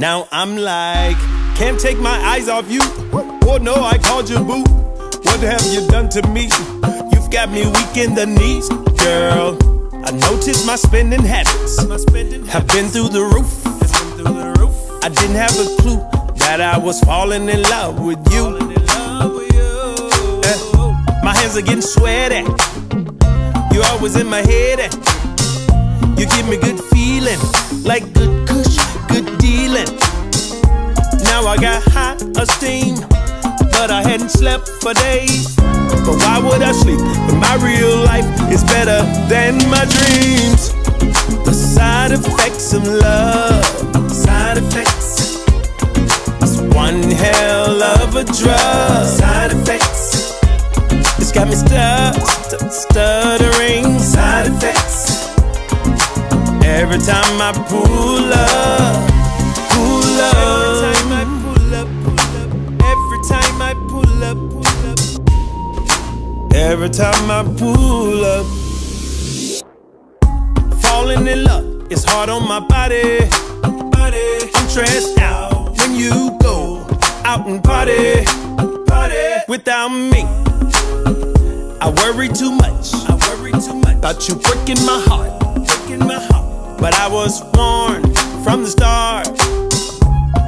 Now I'm like, can't take my eyes off you. Oh no, I called you boo. What have you done to me? You've got me weak in the knees, girl. I noticed my spending habits have been through the roof. I didn't have a clue that I was falling in love with you. Eh, my hands are getting sweaty. You're always in my head. eh. You give me good feeling, like good got high esteem, but I hadn't slept for days. But why would I sleep when my real life is better than my dreams? The side effects of love, side effects. It's one hell of a drug. Side effects. It's got me stu- stu- stuttering. Side effects. Every time I pull up, pull up. Every time I pull up. Falling in love is hard on my body. Body. I'm stressed out when you go out and party. Party. Without me. I worry too much. I worry too much about you breaking my heart, breaking my heart. But I was warned from the start.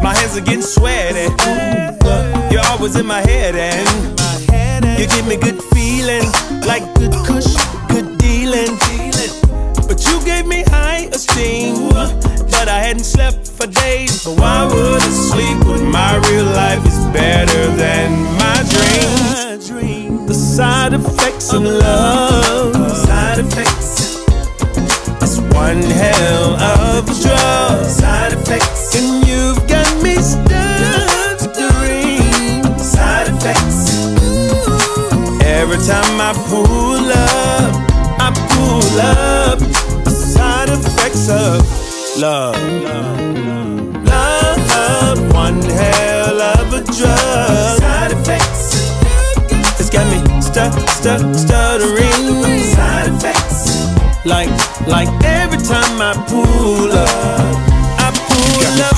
My hands are getting sweaty. You're always in my head and you give me good feeling, like good kush, good dealing. But you gave me high esteem, but I hadn't slept for days. But why would I sleep when my real life is better than my dreams? The side effects of love, side effects. It's one hell of a drug, time I pull up, I pull up. The side effects of love. Love, one hell of a drug. Side effects. It's got me stu- stu- stuttering. Side effects. Like, like every time I pull up,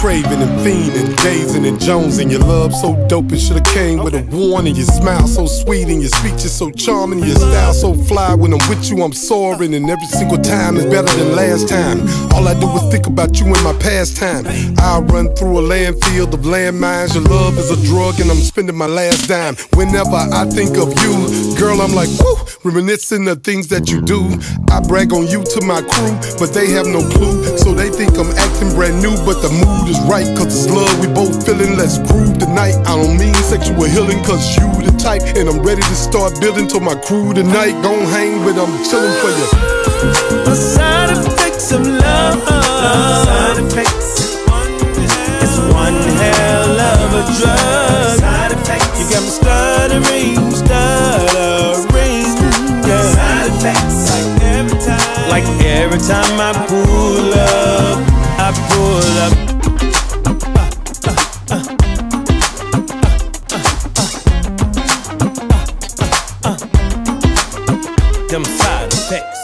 craving and fiending, dazing and jonesing. Your love so dope, it should've came with a warning. Your smile so sweet and your speech is so charming. Your style so fly. When I'm with you, I'm soaring, and every single time is better than last time. All I do is think about you in my pastime. I run through a landfill of landmines. Your love is a drug, and I'm spending my last dime. Whenever I think of you, girl, I'm like, woo, reminiscing of things that you do. I brag on you to my crew, but they have no clue. So they think I'm acting brand new, but the mood is is right, cause it's love we both feeling. Let's groove tonight. I don't mean sexual healing, cause you the type. And I'm ready to start building To my crew tonight. Gon' hang, but I'm chilling for you. The side effects of love. Side effects. It's one hell of a drug. Side effects. You got me stuttering, stuttering. Yeah. Side effects. Like every time. Like every time I pull up, I pull up. them side effects.